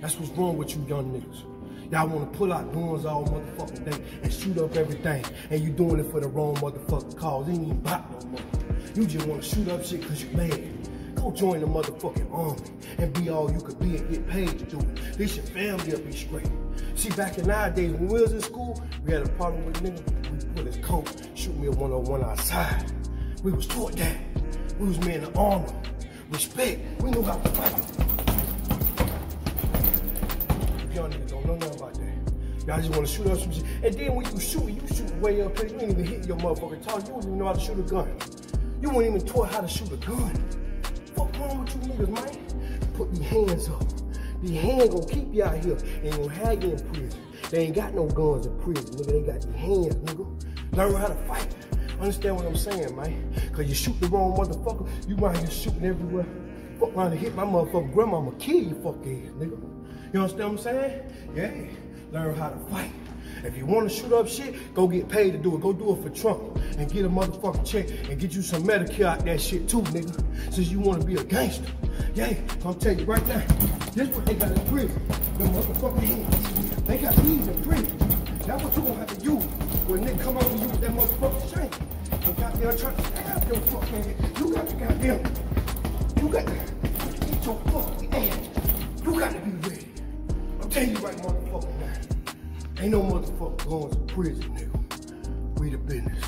That's what's wrong with you young niggas. Y'all wanna pull out guns all motherfucking day and shoot up everything, and you doing it for the wrong motherfucking cause. Ain't even about no money. You just wanna shoot up shit cause you mad. Go join the motherfucking army and be all you could be and get paid to do it. This your family up be straight. See, back in our days when we was in school, we had a problem with nigga. We put his coat, shoot me a one on one outside. We was taught that. We was men of armor, respect. We knew how to fight. Y'all just wanna shoot up some shit. And then when you shoot, you shoot way up here. You ain't even hit your motherfucking target. You don't even know how to shoot a gun. You won't even taught how to shoot a gun. Fuck wrong with you niggas, man? Put these hands up. These hands gonna keep you out here. They ain't gonna have you in prison. They ain't got no guns in prison, nigga. They got these hands, nigga. Learn how to fight. Understand what I'm saying, man? Cause you shoot the wrong motherfucker, you might be shooting everywhere. Fuck around and hit my motherfucking grandma, I'ma kill you fuck ass, nigga. You understand what I'm saying? Yeah. Learn how to fight. If you wanna shoot up shit, go get paid to do it. Go do it for Trump and get a motherfucking check and get you some Medicare out that shit too, nigga. Since you wanna be a gangster. Yeah, I'm tell you right now, this what they got in prison. Them motherfucking hands. They got these in prison. That's what you gonna have to use when they come over you with that motherfucking shank. And goddamn trying to stab your fucking head. You got to goddamn, you got to get your fucking ass. You got to be ready. I'm telling you right motherfucking now. Ain't no motherfucker going to prison, nigga. We the business.